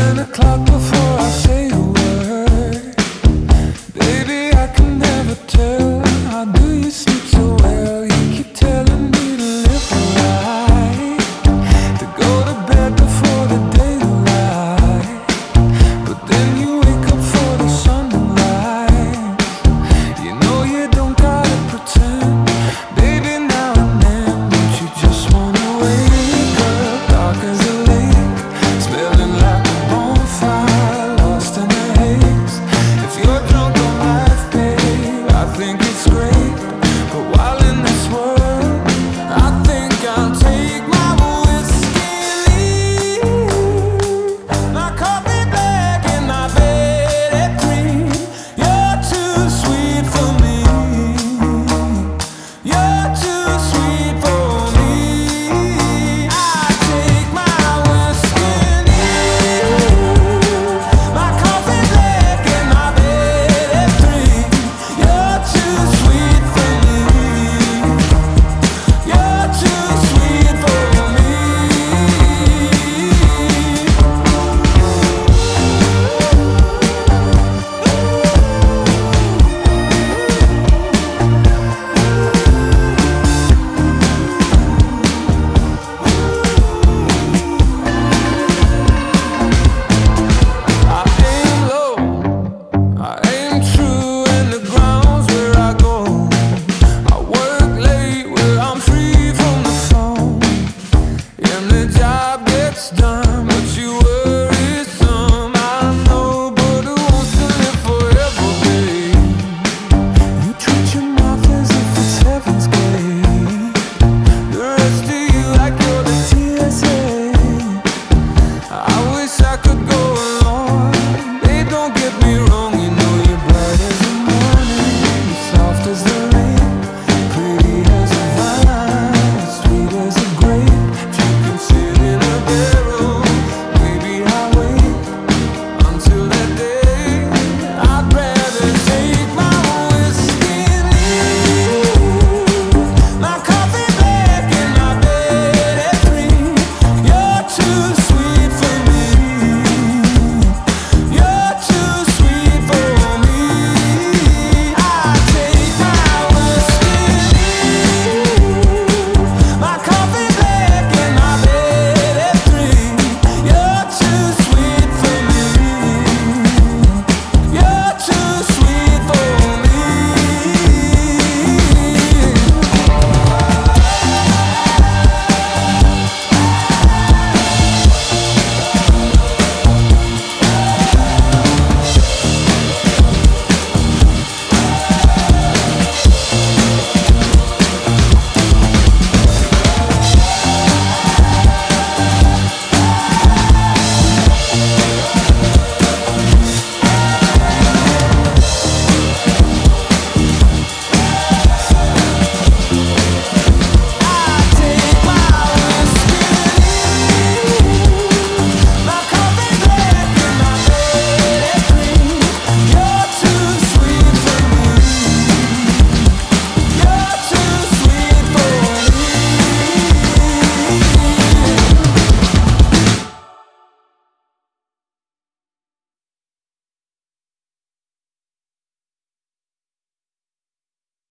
Ten o'clock before I say